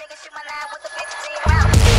niggas shoot my line with the bitch being round.